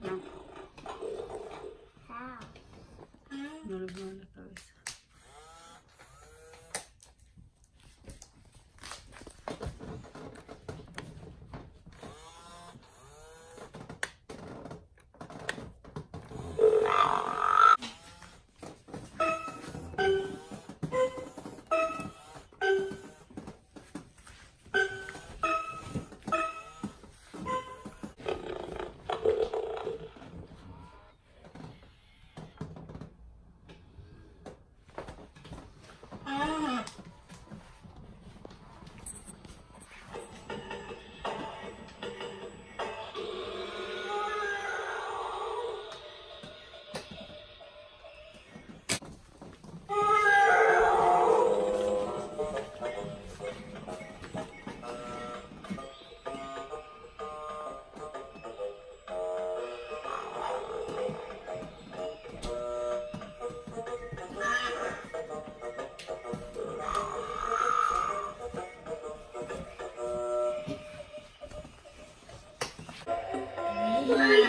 No. Ah. No les muevan la cabeza. Ah!